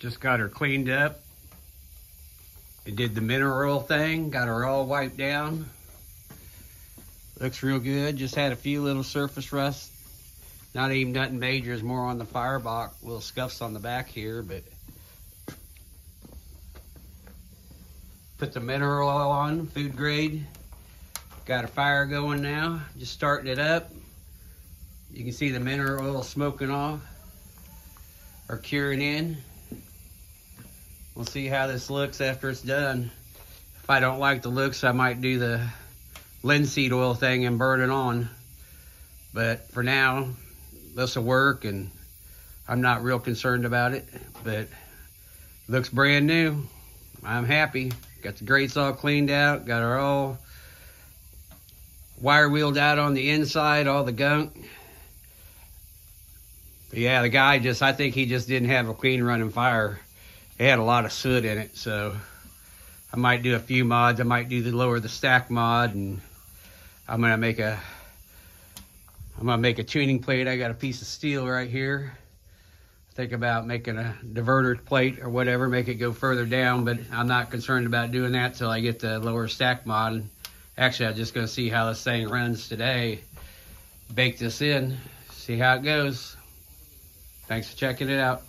Just got her cleaned up. did the mineral thing, got her all wiped down. Looks real good. Just had a few little surface rust. Not even nothing major, it's more on the firebox. Little scuffs on the back here, but put the mineral oil on, food grade. Got a fire going now, just starting it up. You can see the mineral oil smoking off or curing in. We'll see how this looks after it's done. If I don't like the looks, I might do the linseed oil thing and burn it on. But for now, this will work and I'm not real concerned about it, but looks brand new. I'm happy. Got the grates all cleaned out, got her all wire wheeled out on the inside, all the gunk. But yeah, the guy just, I think he just didn't have a clean running fire it had a lot of soot in it, so I might do a few mods. I might do the lower the stack mod, and I'm gonna make a I'm gonna make a tuning plate. I got a piece of steel right here. Think about making a diverter plate or whatever, make it go further down, but I'm not concerned about doing that till I get the lower stack mod. Actually, I'm just gonna see how this thing runs today. Bake this in, see how it goes. Thanks for checking it out.